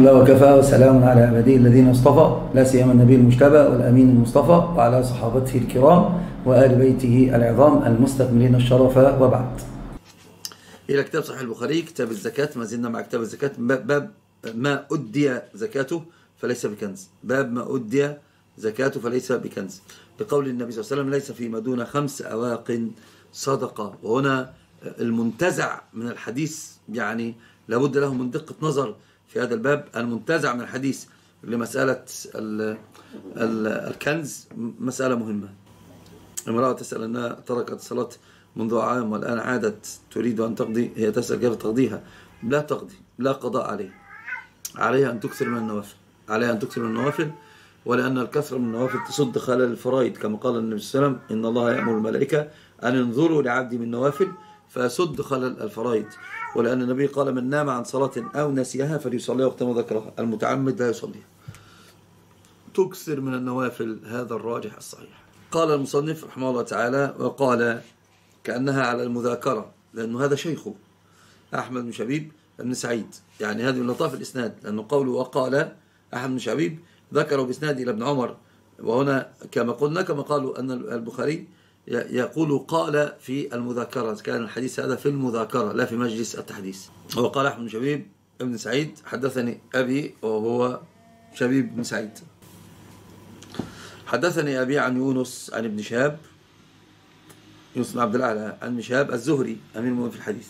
الحمد لله وكفى وسلام على عباده الذين اصطفى لا سيما النبي المجتبى والأمين المصطفى وعلى صحابته الكرام وآل بيته العظام المستكملين الشرف وبعد. إلى كتاب صحيح البخاري كتاب الزكاة ما زلنا مع كتاب الزكاة باب ما أدي زكاته فليس بكنز. باب ما أدي زكاته فليس بكنز. بقول النبي صلى الله عليه وسلم ليس فيما دون خمس أواق صدقة. وهنا المنتزع من الحديث يعني لابد له من دقة نظر. في هذا الباب المنتزع من الحديث لمسألة ال ال الكنز مسألة مهمة. امرأة تسأل أنها تركت الصلاة منذ عام والآن عادت تريد أن تقضي هي تسأل كيف تقضيها؟ لا تقضي لا قضاء عليه. عليها أن تكثر من النوافل عليها أن تكثر من النوافل ولأن الكثرة من النوافل تصد خلال الفرائض. كما قال النبي صلى الله عليه وسلم إن الله يأمر الملائكة أن ينظروا لعبدي من النوافل فيسد خلال الفرائض. ولأن النبي قال من نام عن صلاة أو نسيها فليصليها وقت ما ذكرها المتعمد لا يصليها تكثر من النوافل هذا الراجح الصحيح. قال المصنف رحمه الله تعالى وقال كأنها على المذاكرة لأنه هذا شيخه أحمد بن شبيب بن سعيد. يعني هذه من لطاف الإسناد لأنه قوله وقال أحمد بن شبيب ذكره بإسناد إلى ابن عمر. وهنا كما قلنا كما قالوا أن البخاري يقول قال في المذاكرة كان الحديث هذا في المذاكرة لا في مجلس التحديث. وقال أحمد بن شبيب ابن سعيد حدثني أبي وهو شبيب بن سعيد. حدثني أبي عن يونس عن ابن شهاب يونس بن عبد الأعلى عن ابن شهاب الزهري أمين المؤمن في الحديث.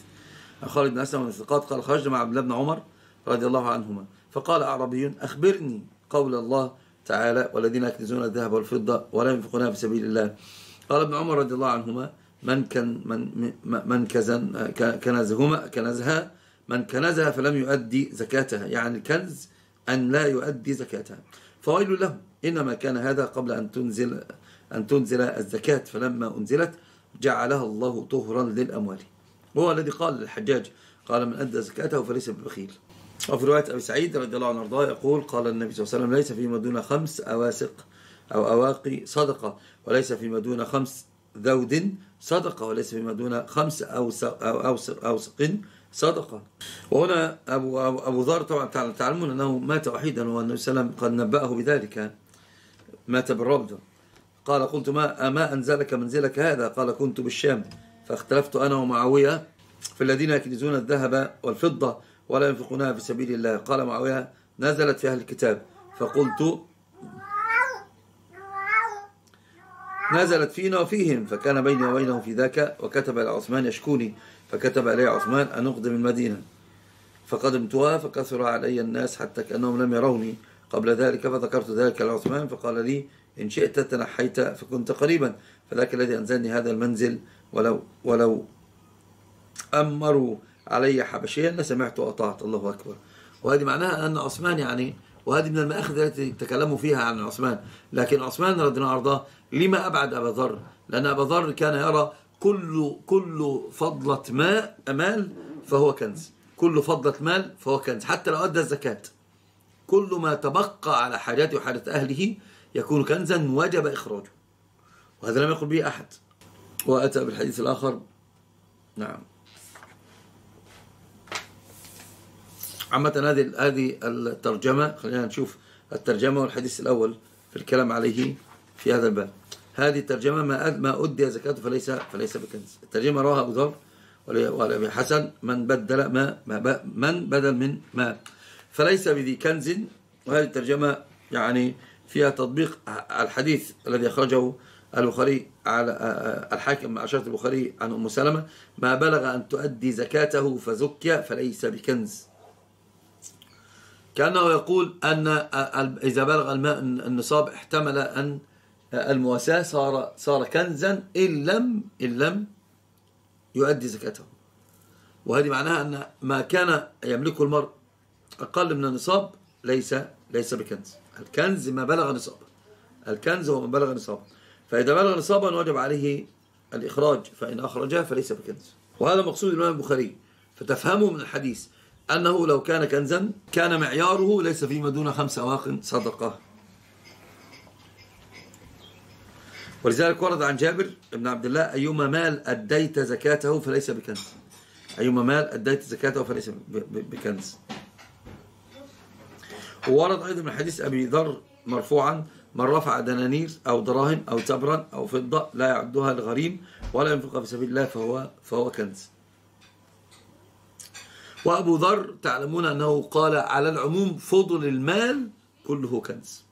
خالد بن أسلم من الثقات قال خرجت مع عبد الله بن عمر رضي الله عنهما فقال أعربي أخبرني قول الله تعالى والذين يكنزون الذهب والفضة ولا ينفقونها في سبيل الله قال ابن عمر رضي الله عنهما من كان من من كزن كنزهما كنزها من كنزها فلم يؤدي زكاتها. يعني الكنز أن لا يؤدي زكاتها. فويل له إنما كان هذا قبل أن تنزل أن تنزل الزكاة فلما أنزلت جعلها الله طهرا للأموال. وهو الذي قال للحجاج قال من أدى زكاته فليس ببخيل وفي رواية أبي سعيد رضي الله عنه يقول قال النبي صلى الله عليه وسلم ليس فيما دون خمس أواسق أو أواقي صدقة وليس فيما دون خمس ذود صدقة وليس فيما دون خمس أوسق, أو أوسق, أوسق صدقة. وهنا أبو, أبو, أبو ذر طبعا تعلمون أنه مات وحيدا والنبي صلى الله عليه وسلم قد نبأه بذلك. مات بالربد قال قلت ما, ما أنزلك منزلك هذا؟ قال كنت بالشام فاختلفت أنا ومعاوية في الذين يكنزون الذهب والفضة ولا ينفقونها في سبيل الله قال معاوية نزلت في أهل الكتاب فقلت نزلت فينا وفيهم فكان بيني وبينه في ذاك وكتب إلى عثمان يشكوني فكتب إلي عثمان أن أقدم المدينة. فقدمتها فكثر علي الناس حتى كأنهم لم يروني. قبل ذلك فذكرت ذلك لعثمان فقال لي إن شئت تنحيت فكنت قريبا. فذاك الذي أنزلني هذا المنزل ولو ولو أمروا علي حبشيا لسمعت وأطعت. الله أكبر. وهذه معناها أن عثمان يعني وهذه من المآخذ التي تكلموا فيها عن عثمان. لكن عثمان رضي الله عنه لما أبعد أبا ذر؟ لأن أبا ذر كان يرى كل كل فضلة ماء مال فهو كنز. كل فضلة مال فهو كنز. حتى لو أدى الزكاة. كل ما تبقى على حاجاته وحاجة أهله يكون كنزا وجب إخراجه. وهذا لم يقل به أحد. وأتى بالحديث الآخر. نعم. عامة هذه هذه الترجمة خلينا نشوف الترجمة والحديث الأول في الكلام عليه في هذا الباب. هذه الترجمة ما ما أدي زكاته فليس فليس بكنز. الترجمة رواها أبو ذر وأبي حسن من بدل ما, ما من بدل من ما. فليس بذي كنز. وهذه الترجمة يعني فيها تطبيق الحديث الذي أخرجه البخاري على الحاكم مع البخاري عن أم سلمة ما بلغ أن تؤدي زكاته فزكي فليس بكنز. كأنه يقول أن إذا بلغ الماء النصاب احتمل أن المواساة صار صار كنزا إن لم إن لم يؤدي زكاته. وهذه معناها أن ما كان يملكه المرء أقل من النصاب ليس ليس بكنز. الكنز ما بلغ نصابا الكنز هو ما بلغ نصابا فإذا بلغ نصابا وجب عليه الإخراج فإن أخرجه فليس بكنز. وهذا مقصود الإمام البخاري. فتفهموا من الحديث أنه لو كان كنزا كان معياره ليس فيما دون خمس أواق صدقة. ولذلك ورد عن جابر بن عبد الله أيما مال أديت زكاته فليس بكنز. أيما مال أديت زكاته فليس بكنز. وورد أيضا من حديث أبي ذر مرفوعا من رفع دنانير أو دراهم أو تبرا أو فضة لا يعدها لغريم ولا ينفقها في سبيل الله فهو, فهو كنز. وأبو ذر تعلمون أنه قال على العموم فضل المال كله كنز.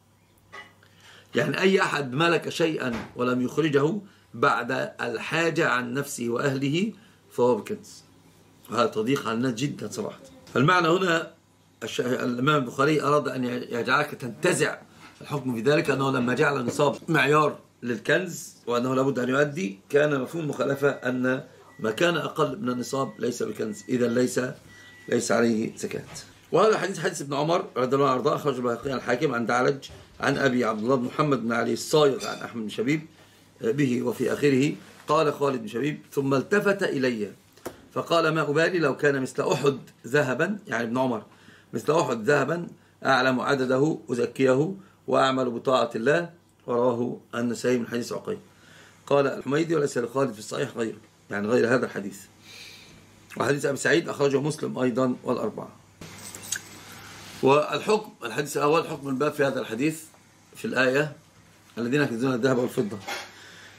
يعني أي أحد ملك شيئا ولم يخرجه بعد الحاجة عن نفسه وأهله فهو بكنز. وهذا تضيق على الناس جدا صراحة. المعنى هنا الإمام البخاري أراد أن يجعلك تنتزع الحكم في ذلك أنه لما جعل النصاب معيار للكنز وأنه لابد أن يؤدي كان مفهوم مخالفة أن ما كان أقل من النصاب ليس بكنز. إذا ليس ليس عليه زكاة. وهذا حديث حديث ابن عمر رضي الله عنه أخرج البيهقي الحاكم عن دعلج عن أبي عبد الله بن محمد بن علي الصايغ عن أحمد بن شبيب به وفي آخره قال خالد بن شبيب ثم التفت إلي. فقال ما أبالي لو كان مثل أحد ذهبا؟ يعني ابن عمر مثل أحد ذهبا أعلم عدده أزكيه وأعمل بطاعة الله. وراه النسائي من حديث عقيل. قال الحميدي وليس لخالد في الصحيح غيره. يعني غير هذا الحديث. وحديث أبي سعيد أخرجه مسلم أيضا والأربعة. والحكم الحديث الأول حكم الباب في هذا الحديث في الآية الذين يكنزون الذهب والفضة.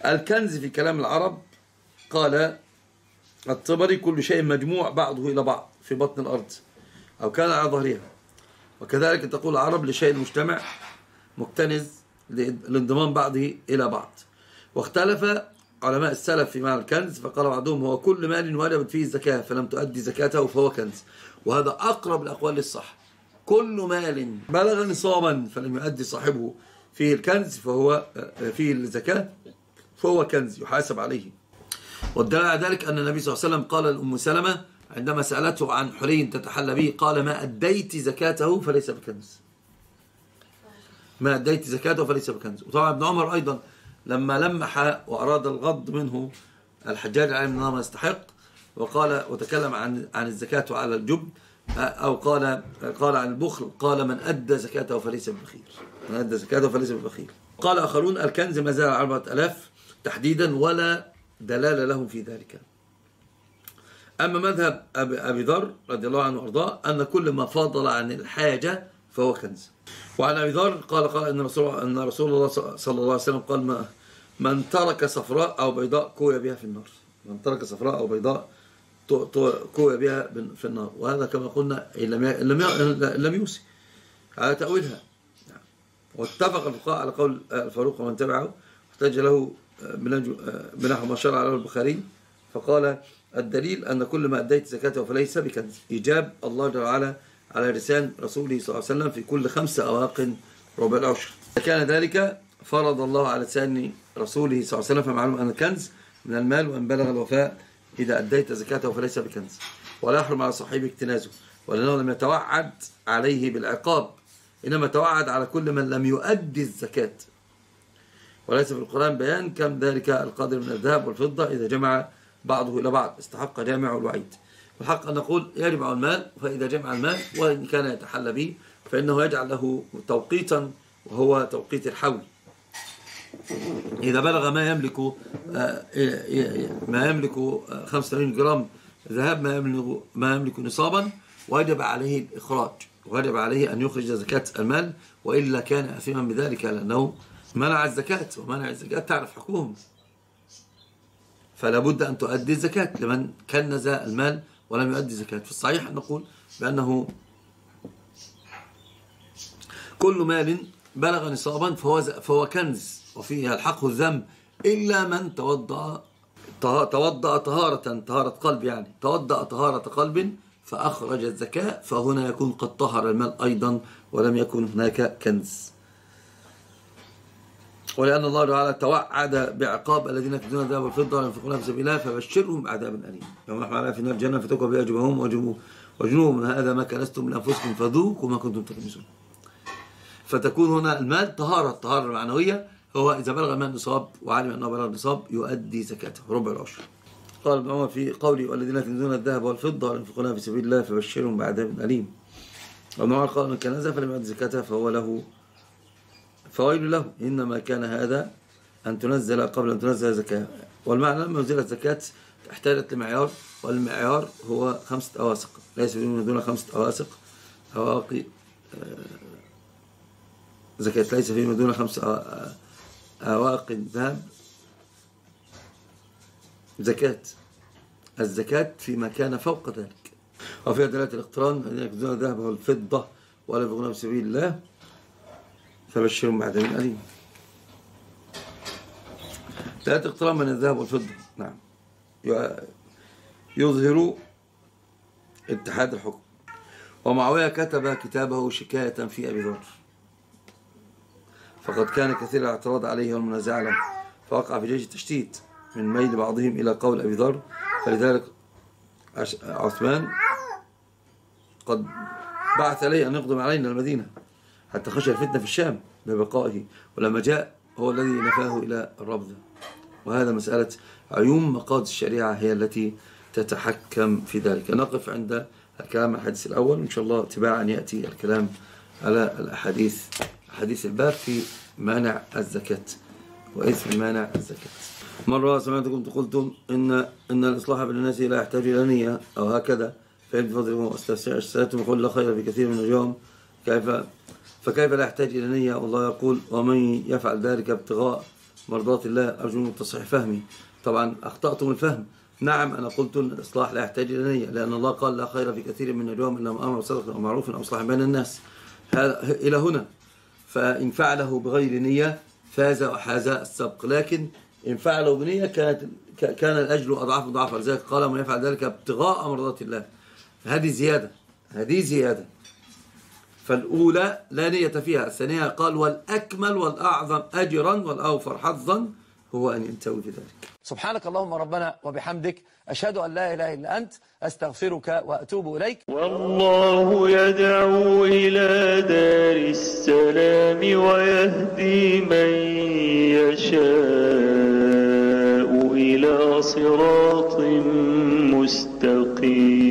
الكنز في كلام العرب قال الطبري كل شيء مجموع بعضه إلى بعض في بطن الأرض أو كان على ظهرها. وكذلك تقول العرب لشيء مجتمع مكتنز لانضمام بعضه إلى بعض. واختلف علماء السلف في معنى الكنز فقال بعضهم هو كل مال وجبت فيه الزكاة فلم تؤدي زكاته فهو كنز. وهذا أقرب الأقوال للصح. كل مال بلغ نصابا فلم يؤدي صاحبه فيه الكنز فهو فيه الزكاة فهو كنز يحاسب عليه. والدليل على ذلك أن النبي صلى الله عليه وسلم قال لأم سلمة عندما سألته عن حلي تتحلى به قال ما أديت زكاته فليس بكنز. ما أديت زكاته فليس بكنز. وطبعا ابن عمر أيضا لما لمح وأراد الغض منه الحجاج عليه من ما يستحق وقال وتكلم عن عن الزكاة على الجب أو قال قال عن البخل قال من أدى زكاته فليس ببخيل من أدى زكاته فليس ببخيل قال آخرون الكنز ما زال أربعة ألاف تحديدا ولا دلالة لهم في ذلك. أما مذهب أبي, ذر رضي الله عنه وأرضاه أن كل ما فاضل عن الحاجة فهو كنز. وعن أبي ذر قال قال أن رسول, أن رسول الله صلى الله عليه وسلم قال ما من ترك صفراء أو بيضاء كوي بها في النار. من ترك صفراء أو بيضاء كوي بها في النار. وهذا كما قلنا لم لم يوصي. على تأويلها. واتفق الفقهاء على قول الفاروق ومن تبعه. احتج له بنحو ما شرع له البخاري. فقال الدليل أن كل ما أديت زكاته فليس بكنز إجاب الله جل وعلا على لسان رسوله صلى الله عليه وسلم في كل خمس أواق ربع العشر. كان ذلك فرض الله على لسان رسوله صلى الله عليه وسلم فمعلوم أن الكنز من المال وأن بلغ الوفاء إذا أديت زكاته فليس بكنز. ولا يحرم على صاحبه اكتنازه. ولأنه لم يتوعد عليه بالعقاب. إنما توعد على كل من لم يؤدي الزكاة. وليس في القرآن بيان كم ذلك القادر من الذهب والفضة إذا جمع بعضه إلى بعض. استحق جامع الوعيد. والحق أن نقول يجمع المال فإذا جمع المال وإن كان يتحلى به فإنه يجعل له توقيتا وهو توقيت الحول. إذا بلغ ما يملك آه، ما يملك 85 جرام ذهب ما يملك ما يملك نصابا وجب عليه الإخراج. وجب عليه أن يخرج زكاة المال وإلا كان أثيما بذلك لأنه منع الزكاة. ومنع الزكاة تعرف حكمهم. فلا بد أن تؤدي الزكاة لمن كنز المال ولم يؤدي زكاة في الصحيح أن نقول بأنه كل مال بلغ نصابا فهو, فهو كنز. وفيه الحق الذنب إلا من توضأ توضأ طهارة طهارة قلب يعني توضأ طهارة قلب فأخرج الزكاة فهنا يكون قد طهر المال أيضا ولم يكن هناك كنز. ولأن الله تعالى توعد بعقاب الذين يكنزون الذهب والفضة وينفقونها في سبيل الله فبشرهم بعذاب أليم. يوم نحن في النار الجنة فتكوى بها جبههم وجنوبهم هذا ما كنستم لأنفسكم فذوقوا ما كنتم تكنزون. فتكون هنا المال طهارة الطهارة المعنوية هو إذا بلغ المال نصاب وعلم أنه بلغ النصاب يؤدي زكاته ربع العشر. قال ابن عمر في قولي والذين يكنزون الذهب والفضة وينفقونها في سبيل الله فبشرهم بعذاب أليم. وابن عمر قال من كنز فلم يؤدي زكاته فهو له فويل له. إنما كان هذا أن تنزل قبل أن تنزل زكاة. والمعنى لما نزلت زكاة احتاجت لمعيار والمعيار هو خمسة أواسق. ليس دون خمسة أواسق أواقي زكاة. ليس فيما دون خمس أواق ذهب زكاة. الزكاة فيما كان فوق ذلك. وفيها دلالة الاقتران أن يكذون الذهب والفضة ولا يبغون في سبيل الله. فبشرهم من أليم. دلالة الاقتران من الذهب والفضة. نعم. يظهر اتحاد الحكم. ومعاوية كتب كتابه شكاية في أبي ذر. فقد كان كثير الاعتراض عليه والمنازعة له فوقع في جيش التشتيت من ميل بعضهم إلى قول أبي ذر. فلذلك عثمان قد بعث لي أن يقدم علينا المدينة حتى خشى الفتنة في الشام ببقائه ولما جاء هو الذي نفاه إلى الربذة وهذا مسألة عيوم مقاصد الشريعة هي التي تتحكم في ذلك. نقف عند الكلام الحديث الأول. إن شاء الله تباعا يأتي الكلام على الأحاديث. حديث الباب في مانع الزكاة. وإثم مانع الزكاة. مرة سمعتكم قلتم إن إن الإصلاح بين الناس لا يحتاج إلى نية أو هكذا. فإن بفضله واستفسرتم يقول لا خير في كثير من اليوم. كيف فكيف لا يحتاج إلى نية؟ والله يقول ومن يفعل ذلك ابتغاء مرضات الله أرجو تصحيح فهمي. طبعا أخطأتم الفهم. نعم أنا قلت الإصلاح لا يحتاج إلى نية لأن الله قال لا خير في كثير من اليوم إلا ما أمر صدق أو معروف أو إصلاح بين الناس. إلى هنا. فإن فعله بغير نية فاز وحاز السبق. لكن إن فعله بنية كانت كان الأجر أضعاف مضاعفة. لذلك قال من يفعل ذلك ابتغاء مرضات الله. هذه زيادة. هذه زيادة. فالأولى لا نية فيها. الثانية قال والأكمل والأعظم أجرا والأوفر حظا هو أن ينتوي في ذلك سبحانك اللهم ربنا وبحمدك أشهد أن لا إله إلا أنت أستغفرك وأتوب إليك. والله يدعو إلى دار السلام ويهدي من يشاء إلى صراط مستقيم.